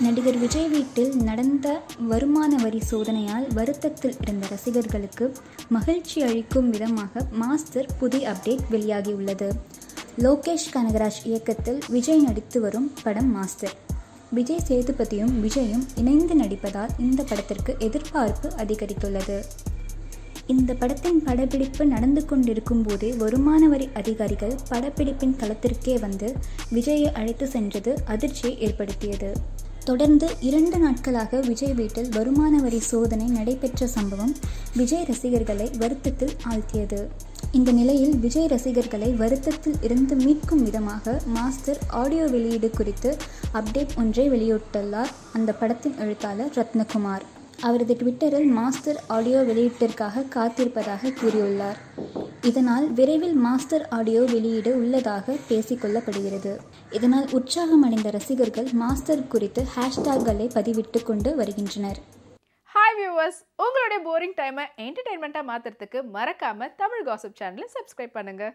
நடிகர் விஜய் வீட்டில் நடந்த வருமான வரி சோதனையால் வருத்தத்தில் இருந்த ரசிகர்களுக்கு மகிழ்ச்சி அளிக்கும் விதமாக மாஸ்டர் புதிய அப்டேட் வெளியாகியுள்ளது. லோகேஷ் கனகராஜ் இயக்கத்தில் விஜய் நடித்து வரும் படம் மாஸ்டர். விஜய் சேதுபதியும் விஜயும் இணைந்து நடிப்பதால் இந்த படத்திற்கு எதிர்பார்ப்பு அதிகரித்துள்ளது. இந்த படத்தின் படப்பிடிப்பு நடந்து கொண்டிருக்கும் போதே வருமான வரி அதிகாரிகள் படப்பிடிப்பின் களத்திற்கே வந்து விஜயை அழைத்து சென்றது அதிர்ச்சியை ஏற்படுத்தியது. தொடர்ந்து இரண்டு நாட்களாக விஜய் வீட்டில் வருமான வரி சோதனை நடைபெற்ற சம்பவம் விஜய் ரசிகர்களை வருத்தத்தில் ஆழ்த்தியது. இந்த நிலையில் விஜய் ரசிகர்களை வருத்தத்தில் இருந்து மீட்கும் விதமாக மாஸ்டர் ஆடியோ வெளியீடு குறித்து அப்டேட் ஒன்றை வெளியிட்டுள்ளார் அந்த படத்தின் எழுத்தாளர் ரத்னகுமார். அவரது ட்விட்டரில் மாஸ்டர் ஆடியோ வெளியீட்டிற்காக காத்திருப்பதாக கூறியுள்ளார். இதனால் விரைவில் மாஸ்டர் ஆடியோ வெளியீடு உள்ளதாக பேசிக்கொள்ளப்படுகிறது இதனால் உற்சாகமடைந்த ரசிகர்கள் மாஸ்டர் குறித்து ஹேஷ்டேக்களை பதிவிட்டு கொண்டு வருகின்றனர். ஹாய் வியூவர்ஸ் உங்களுடைய போரிங் டைமை என்டர்டைன்மெண்ட்டாக மாற்றுறதுக்கு மறக்காமல் தமிழ் காசப் சேனலை சப்ஸ்கிரைப் பண்ணுங்கள்